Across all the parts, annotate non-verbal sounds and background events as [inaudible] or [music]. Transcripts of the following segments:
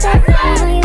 That's you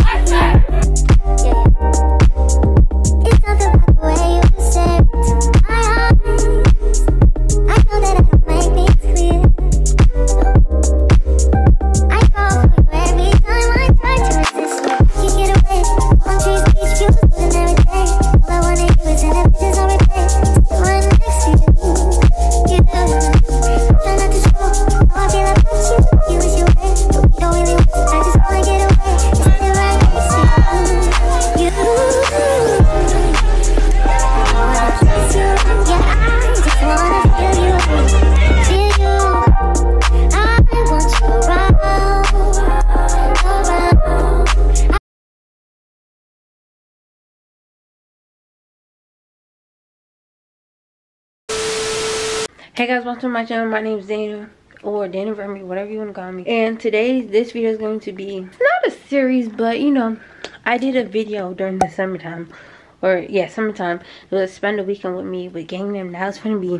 Hey guys, welcome to my channel. My name is Dana or Dana Remi, whatever you want to call me. And today, this video is going to be not a series, but you know, I did a video during the summertime. Or yeah, summertime. It was spend a weekend with me with Gangnam. Now it's gonna be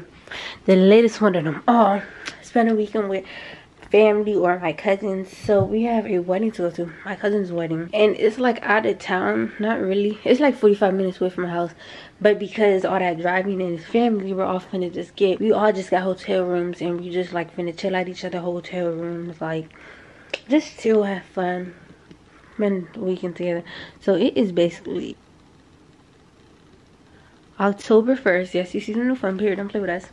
the latest one of them all. Spend a weekend with family or my cousins so we have a wedding to go to my cousin's wedding and it's like out of town not really it's like 45 minutes away from my house but because all that driving and his family we're all finna just get we all just got hotel rooms and we just like finna chill at each other hotel rooms like just chill have fun spend the weekend together so it is basically October 1st. Yes, you see the new fun period. Don't play with us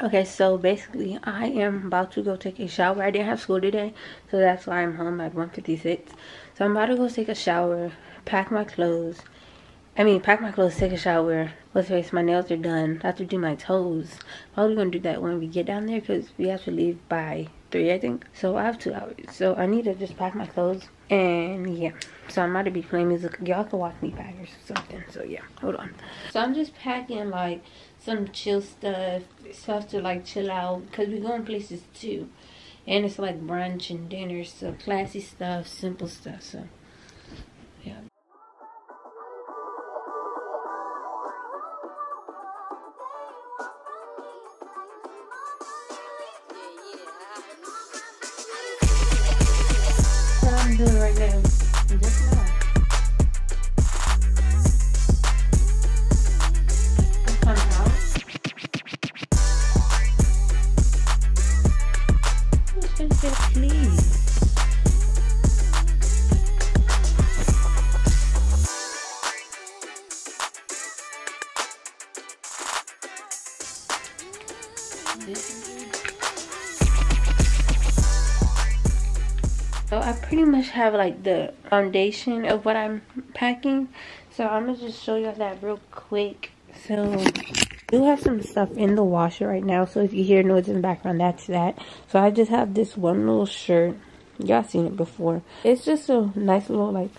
okay so basically i am about to go take a shower i didn't have school today so that's why i'm home at 156 so i'm about to go take a shower pack my clothes i mean pack my clothes take a shower let's face my nails are done. I have to do my toes. Probably gonna do that when we get down there? Because we have to leave by three i think. So i have two hours. So i need to just pack my clothes and yeah. So i'm about to be playing music. Y'all can watch me pack or something. So yeah hold on. So i'm just packing like some chill stuff, stuff to like chill out. Because we're going places too. And it's like brunch and dinner, so classy stuff, simple stuff. So, So I pretty much have like the foundation of what I'm packing. So I'm gonna just show you all that real quick. So I do have some stuff in the washer right now. So if you hear noise in the background, that's that. So I just have this one little shirt. Y'all seen it before. It's just a nice little like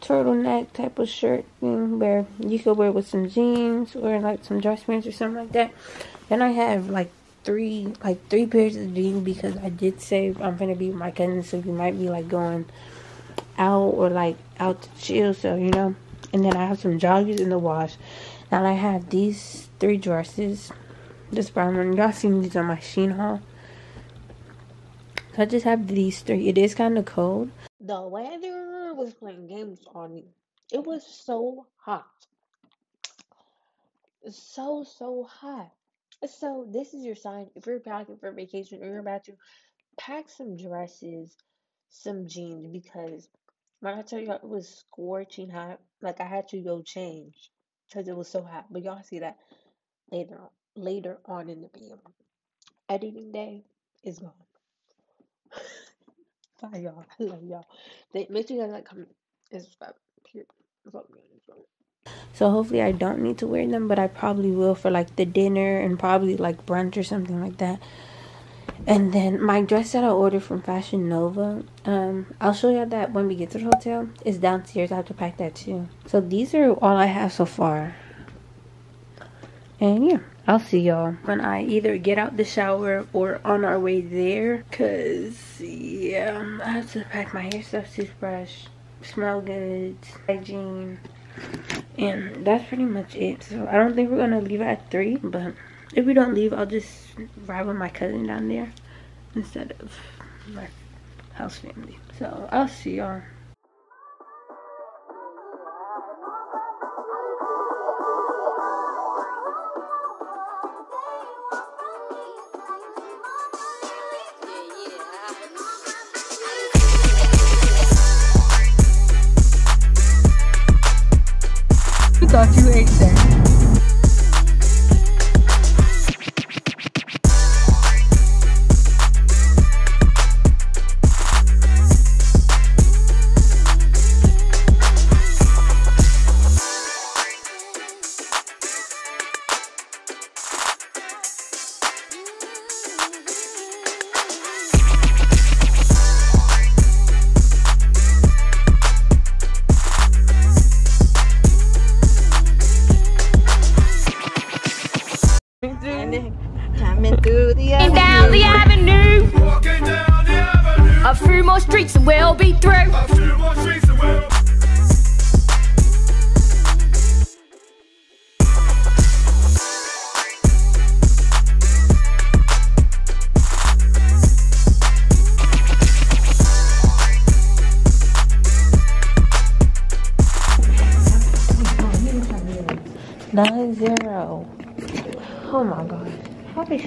turtleneck type of shirt thing where you could wear with some jeans or like some dress pants or something like that. Then I have like three like three pairs of jeans because I did say I'm gonna be with my cousins, so we might be like going out or like out to chill. So you know, and then I have some joggers in the wash. Now I have these three dresses. This brown one, y'all seen these on my Shein haul. So I just have these three. It is kind of cold. The weather was playing games on me. It was so hot. So so hot. So this is your sign. If you're packing for vacation or you're about to pack some dresses, some jeans, because when I tell you it was scorching hot, like I had to go change because it was so hot. But y'all see that later on, later on in the video. Editing day is gone. [laughs] Bye y'all. [laughs] I love y'all. They, make sure you guys like comment and subscribe. Period. So hopefully I don't need to wear them, but I probably will for like the dinner and probably like brunch or something like that. And then my dress that I ordered from Fashion Nova, um, I'll show you that when we get to the hotel. It's downstairs. I have to pack that too. So these are all I have so far. And yeah, I'll see y'all when I either get out the shower or on our way there. Cause yeah, I have to pack my hair stuff, toothbrush, smell good, hygiene and that's pretty much it. So i don't think we're gonna leave at three but if we don't leave i'll just ride with my cousin down there instead of my house family. So i'll see y'all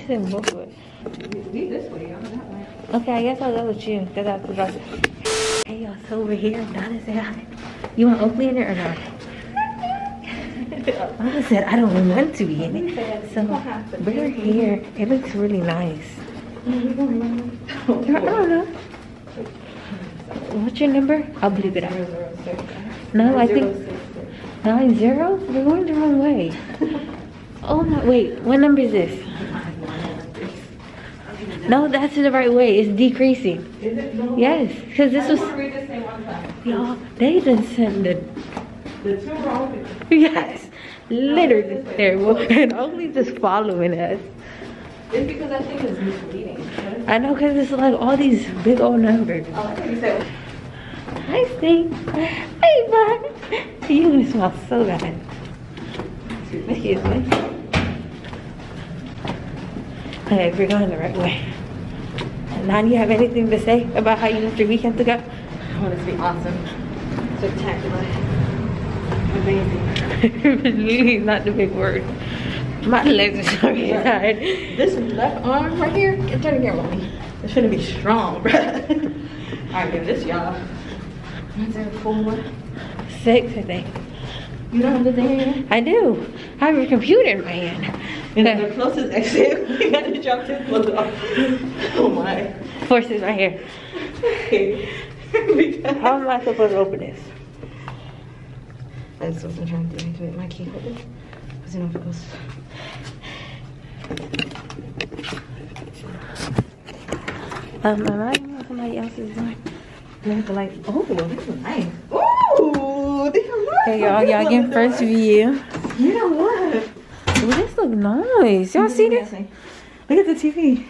Be sitting both ways? Okay, I guess I'll go with you. Cause I was Hey y'all, so over here, Donna said. You want Oakley in it or not? [laughs] Donna said I don't want to be in it. So we're here. It looks really nice. [laughs] I don't know. What's your number? I'll bleep it out. No, I think nine zero. We're going the wrong way. [laughs] Oh no! Wait, what number is this? No, that's the right way. It's decreasing. Is it? No. Yes, because this was. this thing. Y'all, they didn't send the. The two wrong. [laughs] Yes, literally terrible, [laughs] and only just following us. It's because I think it's misleading. I know, cause it's like all these big old numbers. Oh, I think you said. Hi, Steve. Hey, bud. You gonna smell so bad. Excuse me. Okay, we're going the right way. You have anything to say about how you left your weekend to go? I want it to be awesome. Spectacular. Amazing. really [laughs] not the big word. My legs are so tired. This left arm right here, get turn the camera on me. It's gonna be strong, [laughs] bruh. Alright, give this y'all. One, zero, four. Six, I think. You don't have the thing? I do. I have your computer in my hand. And [laughs] then the closest exit, [laughs] [laughs] we got to drop this close off. Oh my. Force is right here. Because- How am I supposed to open this? That's what I'm trying to do, to make my key it. Because you know if it goes. Um, am I in somebody else's door? You have to like, oh, this is nice. Ooh, these are nice. Hey y'all, y'all getting first view. You know what? Ooh, this look nice. Y'all see this? Look at the TV.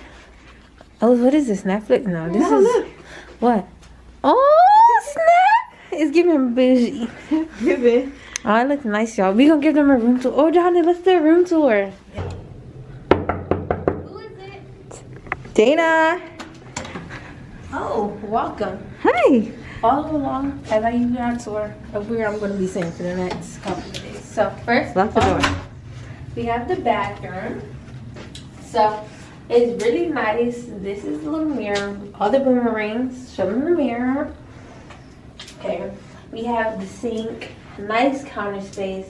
Oh, what is this? Netflix? No, this No, is look. what? Oh, snap! It's giving bougie. [laughs] Give it. Oh, it looks nice, y'all. We gonna give them a room tour. Oh, Johnny, let's do a room tour. Yeah. Who is it? Dana. Oh, welcome. Hi. Follow along as I give you our tour of where I'm gonna be staying for the next couple of days. So first, Lock the door. We have the bathroom. So it's really nice. This is the little mirror. All the boomerangs. Show them the mirror. Okay. We have the sink. Nice counter space.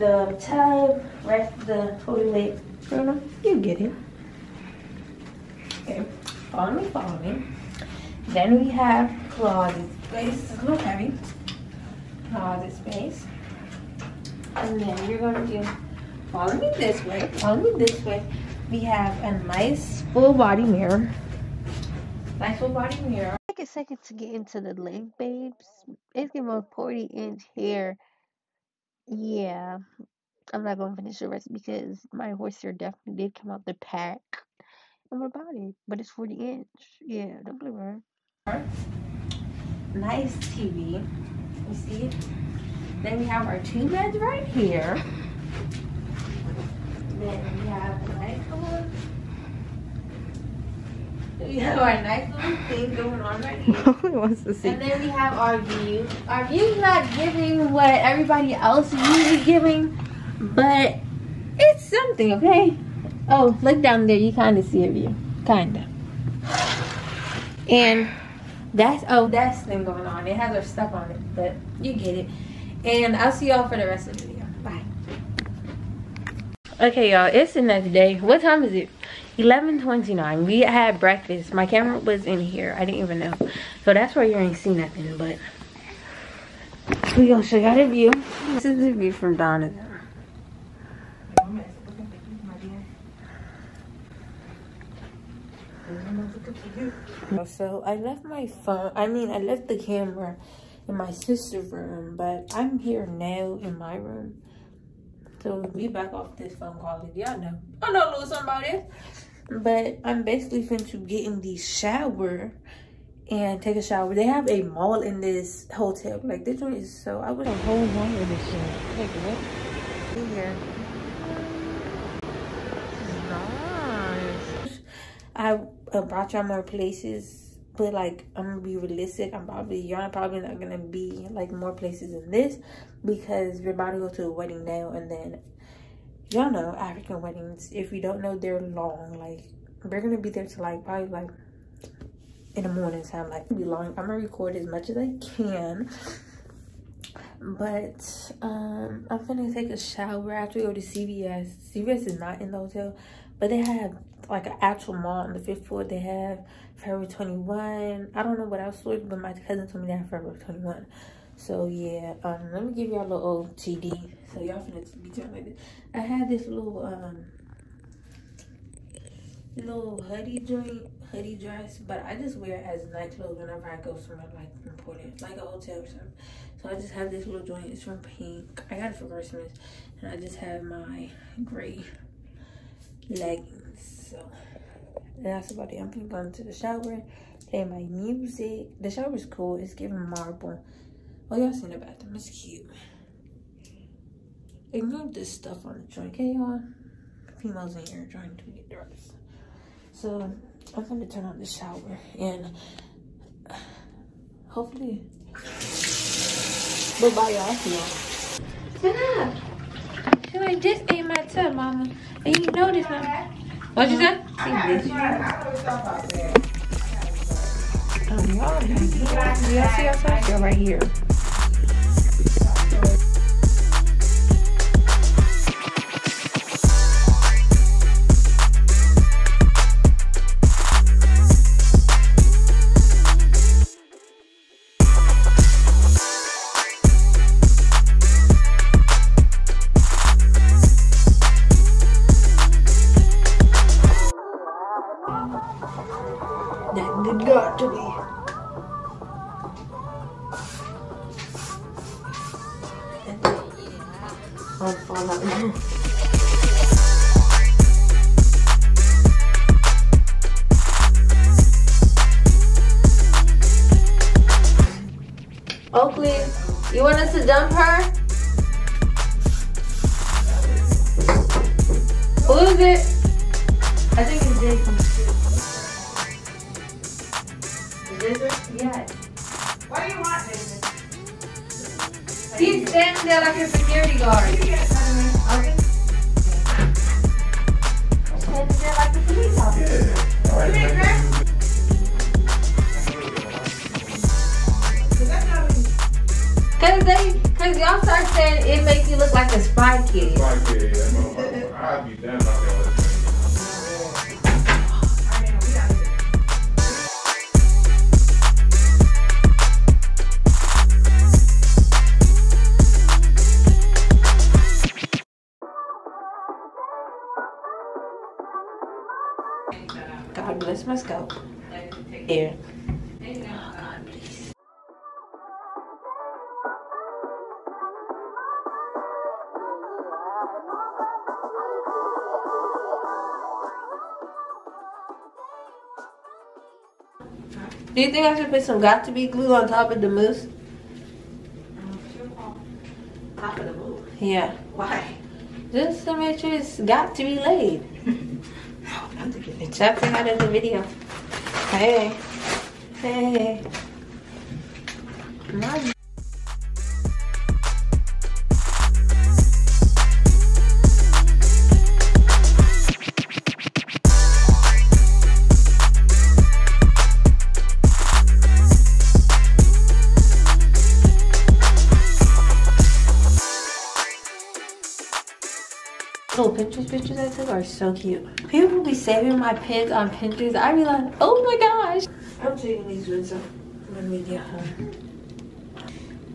The tub. Rest the toilet. Bruno, you get it. Okay. Follow me. Follow me. Then we have closet space. It's a little heavy. Closet space. And then you're gonna do follow me this way. Follow me this way. We have a nice full body mirror. Nice full body mirror. Take a second to get into the leg, babes. It's getting a 40 inch hair. Yeah, I'm not gonna finish the rest because my horse hair definitely did come out the pack. I'm about it, but it's 40 inch. Yeah, don't blame her. Nice TV. You see it? Then we have our two beds right here. Then we have a nice little we have our nice little thing going on right [laughs] here. Who wants to see? And then we have our view. Our view's not giving what everybody else is usually giving, but it's something, okay? Oh, look down there. You kind of see a view. Kind of. And that's, oh, that's thing going on. It has our stuff on it, but you get it. And I'll see y'all for the rest of the video. Okay, y'all, it's the next day. What time is it? 11.29. We had breakfast. My camera was in here. I didn't even know. So that's why you ain't see nothing, but we gonna show y'all the view. This is the view from Donovan. So I left my phone, I mean, I left the camera in my sister's room, but I'm here now in my room. So we back off this phone call y'all know. I know a little something about it. But I'm basically finna get in the shower and take a shower. They have a mall in this hotel. Like this one is so I would a whole lot of this shit. Like what? Here. Nice. I uh, brought y'all more places but like i'm gonna be realistic i'm probably y'all probably not gonna be like more places than this because we're about to go to a wedding now and then y'all know african weddings if you don't know they're long like we're gonna be there to like probably like in the morning time like be long. I'm gonna record as much as i can but um i'm gonna take a shower after we go to cvs cvs is not in the hotel but they have like an actual mall on the fifth floor. They have Forever 21. I don't know what else was, but my cousin told me they have Forever 21. So yeah, um, let me give y'all a little TD. So y'all finna be doing like this. I had this little um little hoodie joint, hoodie dress, but I just wear it as night clothes whenever I go somewhere like important, like a hotel or something. So I just have this little joint. It's from Pink. I got it for Christmas, and I just have my gray leggings. So that's about it. I'm gonna go into the shower, play my music. The shower's cool. It's giving marble. Oh, y'all seen the bathroom. It's cute. Ignore this stuff on the joint, okay, y'all? Females in here trying to get dressed. So I'm gonna turn on the shower and [sighs] hopefully. Bye bye, y'all. Shut up. I just ate my tub, mama. And you know this, mama. What you say? Oh, y'all, y'all see yourself? You're right here. Who is it? I think it's Jason. Is this her? Yes. What do you want, David? He's standing there like a security guard. You get that in Okay. Standing there like a police officer. Come here, Greg. Is that not in- Cause they, cause y'all start saying it makes you look like a spy kid. Like, yeah, I'd be damn out there. God bless my scalp. Here. Do you think I should put some Got2b glue on top of the mousse? Top of the move. Yeah. Why? Just to make sure it's got to be laid. No, not to get it. That's out of the video. Hey. Hey. My Pinterest pictures I took are so cute. People will be saving my pics on Pinterest. I be like, oh my gosh. I'm taking these with them when we get home.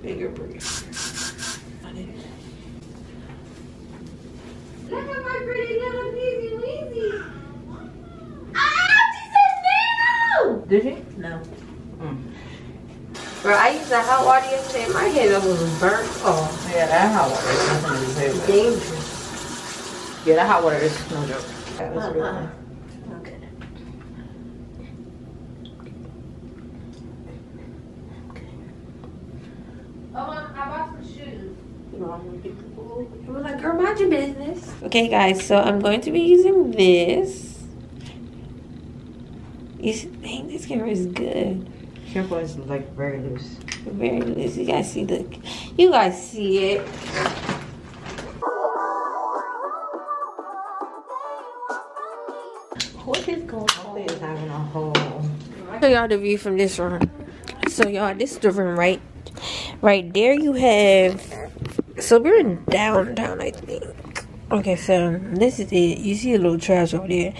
Bigger brief. Look at my pretty little Peasy Weezy. Ah, she said Nano! Did she? No. Mm. Bro, I used the hot water yesterday. My head almost burnt off. Yeah, that hot water is nothing to be with. Dangerous. Yeah, that hot water is no joke. That was really Uh-uh. Okay. Oh, um, I bought some shoes. It was like, girl, mind your business. Okay, guys, so I'm going to be using this. You see, dang, this camera is good. Careful, it's like very loose. Very loose. You guys see the, you guys see it. Y'all the view from this room. So y'all, this is the room right right there you have so we're in downtown I think. Okay, so this is it. You see a little trash over there.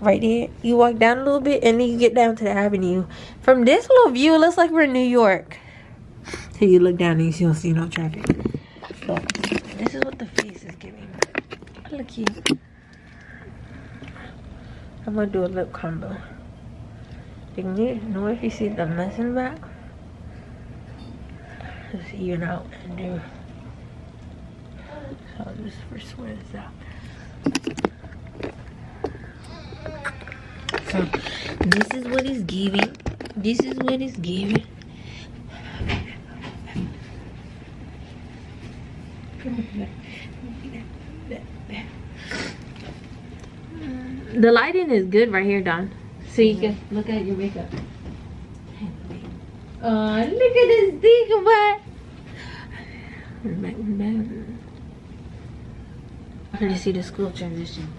Right there. You walk down a little bit and then you get down to the avenue. From this little view, it looks like we're in New York. Till you look down and you don't see no traffic. But this is what the face is giving. Look cute. I'm gonna do a lip combo. Can know if you see the mess in back. Just even out and do. So this out. So this is what giving. This is what giving. The lighting is good right here, Don. So you can look at your makeup. Oh, look at this thing, what? I'm gonna see the school transition.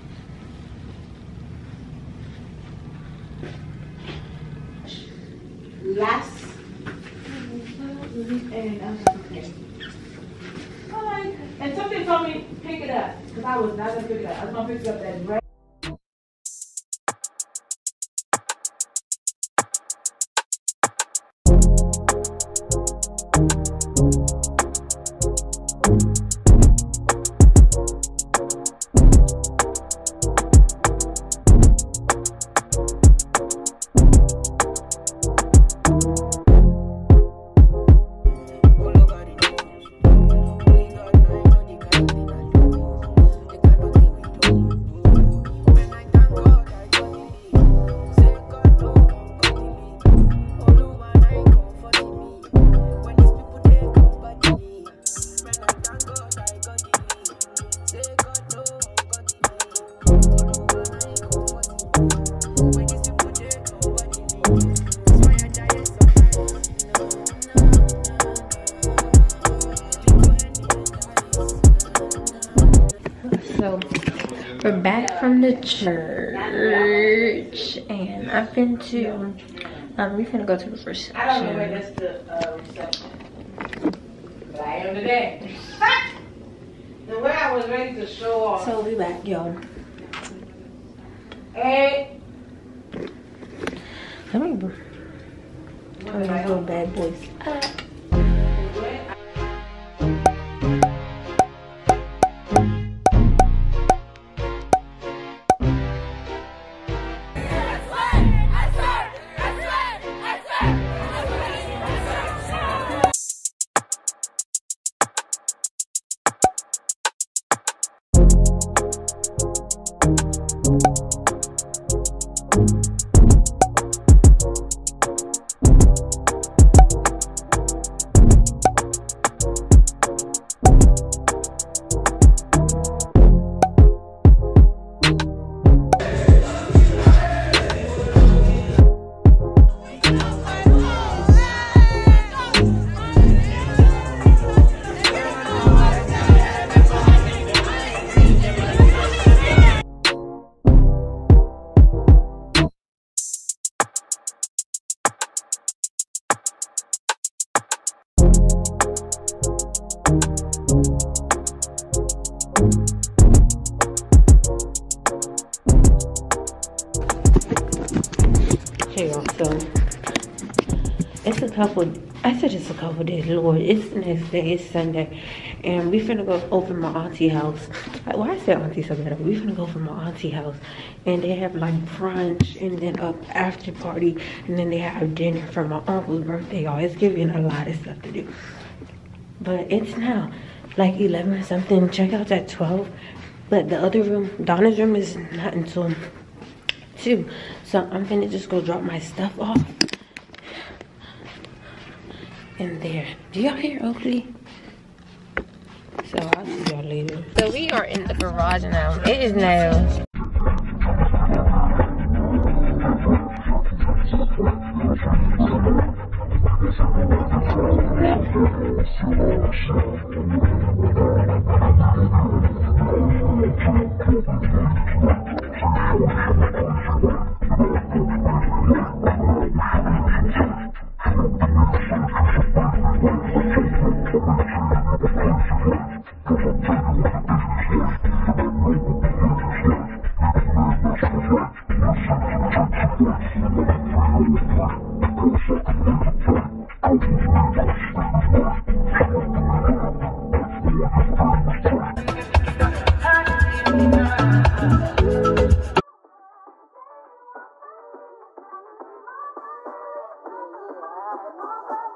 Last. And I was okay. Alright. And somebody told me pick it up because I was not gonna pick it up. I was gonna pick it up that red. Church and I've been to um we finna go to the first I don't know where section. that's the uh, reception. But I am today. [laughs] the way I was ready to show off. So we back, y'all. Hey. Let me br- oh, these little bad boys. It's a couple I said it's a couple days, Lord. It's the next day, it's Sunday. And we finna go over my auntie house. Why I say auntie so bad? We finna go for my auntie house. And they have like brunch and then up after party. And then they have dinner for my uncle's birthday, y'all. It's giving a lot of stuff to do. But it's now like 11 or something. Check out at 12. But the other room, Donna's room is not until 2. So I'm finna just go drop my stuff off in there. Do y'all hear Oakley? So I'll see y'all later. So we are in the garage now. It is now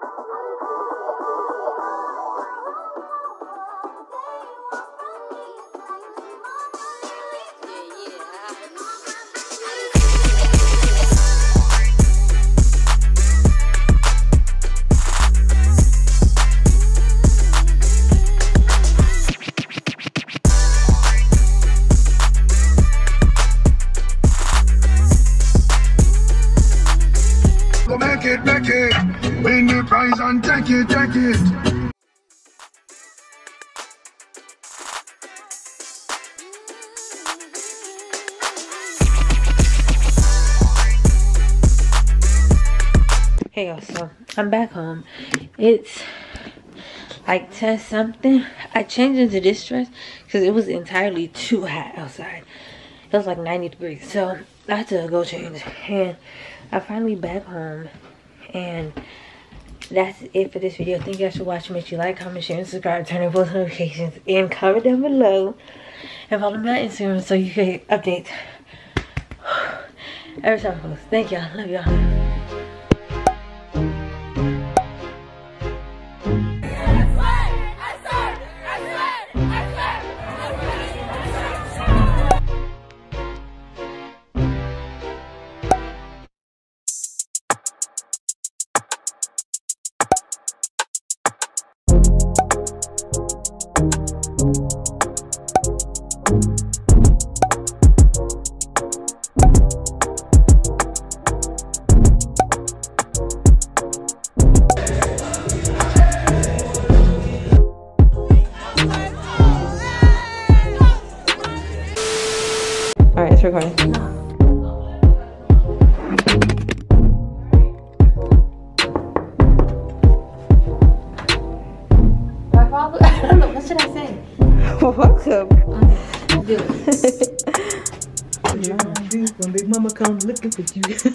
Hey y'all, so I'm back home. It's like 10 something. I changed into this dress because it was entirely too hot outside. It was like 90 degrees. So I had to go change. And I finally back home. And that's it for this video. Thank you guys for watching. Make sure you like, comment, share, and subscribe. Turn on post notifications. And comment down below. And follow me on Instagram so you can update [sighs] every time I post. Thank y'all. Love y'all. Recording. what should I say? Welcome. Do it. when Big Mama come looking for you.